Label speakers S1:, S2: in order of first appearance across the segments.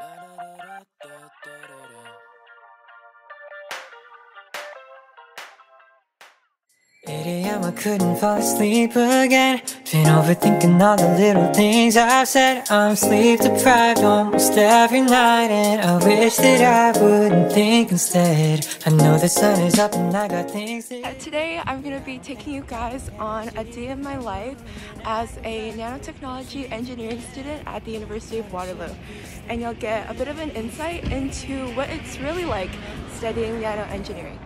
S1: da, da, da. 8 a.m. I couldn't fall asleep again. Been overthinking all the little things I've said. I'm sleep deprived almost every night, and I wish that I wouldn't think instead. I know the sun is up and I got things to
S2: Uh, Today, I'm to be taking you guys on a day of my life as a nanotechnology engineering student at the University of Waterloo. And you'll get a bit of an insight into what it's really like studying nanoengineering.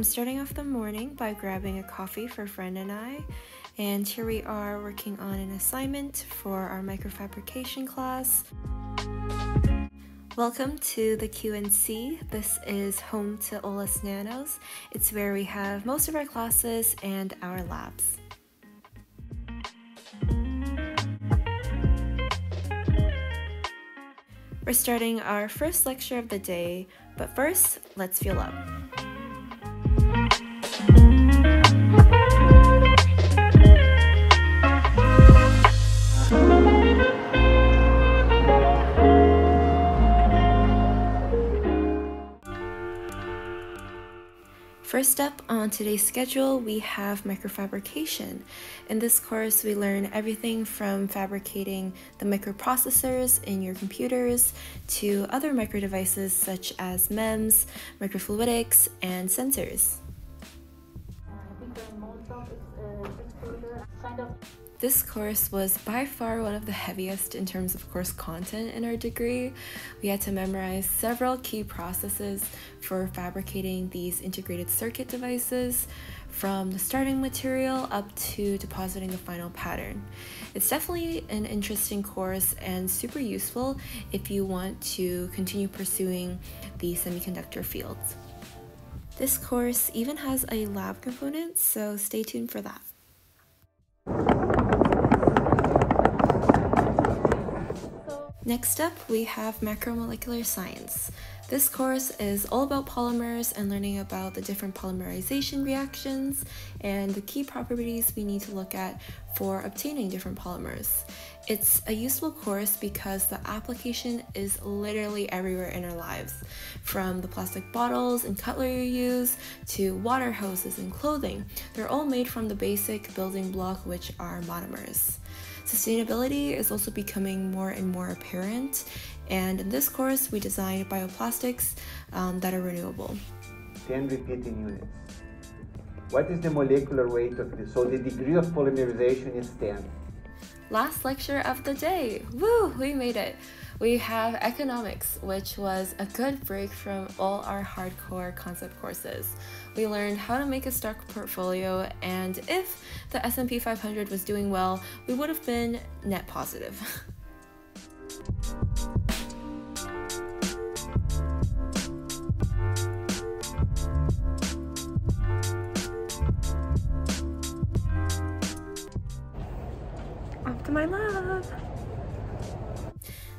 S2: I'm starting off the morning by grabbing a coffee for a friend and I. And here we are working on an assignment for our microfabrication class. Welcome to the QNC. This is home to OLS Nanos. It's where we have most of our classes and our labs. We're starting our first lecture of the day, but first, let's fuel up. First up on today's schedule, we have microfabrication. In this course, we learn everything from fabricating the microprocessors in your computers to other micro devices such as MEMS, microfluidics, and sensors. This course was by far one of the heaviest in terms of course content in our degree. We had to memorize several key processes for fabricating these integrated circuit devices, from the starting material up to depositing the final pattern. It's definitely an interesting course and super useful if you want to continue pursuing the semiconductor fields. This course even has a lab component, so stay tuned for that. Next up, we have macromolecular science. This course is all about polymers and learning about the different polymerization reactions and the key properties we need to look at for obtaining different polymers. It's a useful course because the application is literally everywhere in our lives, from the plastic bottles and cutlery you use to water hoses and clothing. They're all made from the basic building block, which are monomers. Sustainability is also becoming more and more apparent, and in this course, we designed bioplastics um, that are renewable.
S3: 10 repeating units. What is the molecular weight of this? So the degree of polymerization is 10.
S2: Last lecture of the day. Woo, we made it. We have economics, which was a good break from all our hardcore concept courses. We learned how to make a stock portfolio, and if the S&P 500 was doing well, we would have been net positive. my lab.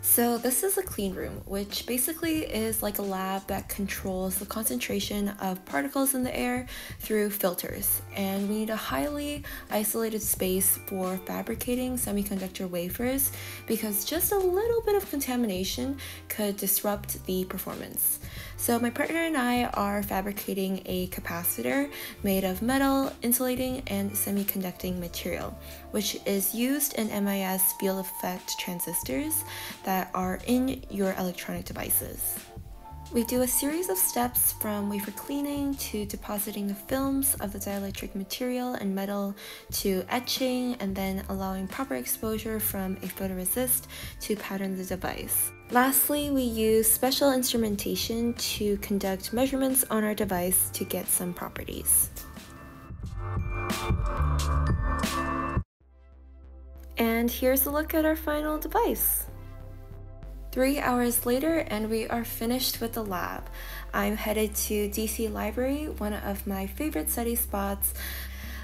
S2: So this is a clean room, which basically is like a lab that controls the concentration of particles in the air through filters. And we need a highly isolated space for fabricating semiconductor wafers because just a little bit of contamination could disrupt the performance. So my partner and I are fabricating a capacitor made of metal, insulating, and semiconducting material, which is used in MIS field effect transistors that are in your electronic devices. We do a series of steps from wafer cleaning to depositing the films of the dielectric material and metal to etching and then allowing proper exposure from a photoresist to pattern the device. Lastly, we use special instrumentation to conduct measurements on our device to get some properties. And here's a look at our final device. Three hours later, and we are finished with the lab. I'm headed to DC Library, one of my favorite study spots.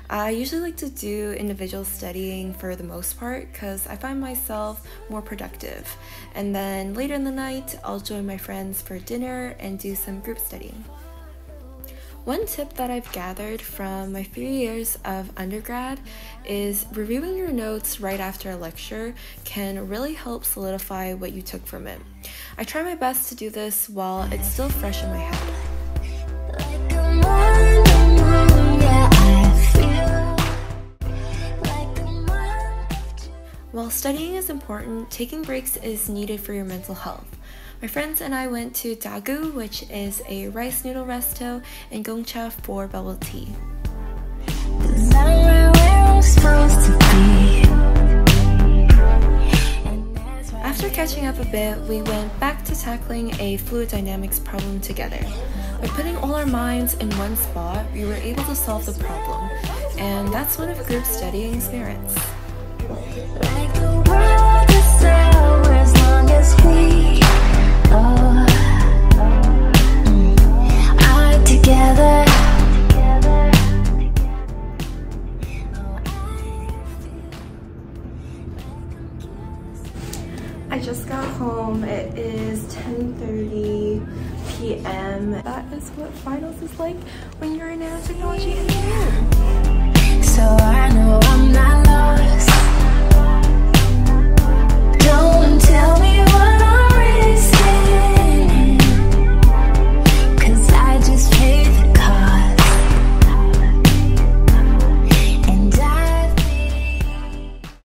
S2: I usually like to do individual studying for the most part because I find myself more productive. And then later in the night, I'll join my friends for dinner and do some group studying. One tip that I've gathered from my three years of undergrad is reviewing your notes right after a lecture can really help solidify what you took from it. I try my best to do this while it's still fresh in my head. While studying is important, taking breaks is needed for your mental health. My friends and I went to Dagu, which is a rice noodle resto, and Gongcha for bubble tea. After catching up a bit, we went back to tackling a fluid dynamics problem together. By putting all our minds in one spot, we were able to solve the problem, and that's one of group studying's merits. I just got home. It is 10.30 p.m. That is what finals is like when you're a nanotechnology engineer.
S1: So I know I'm not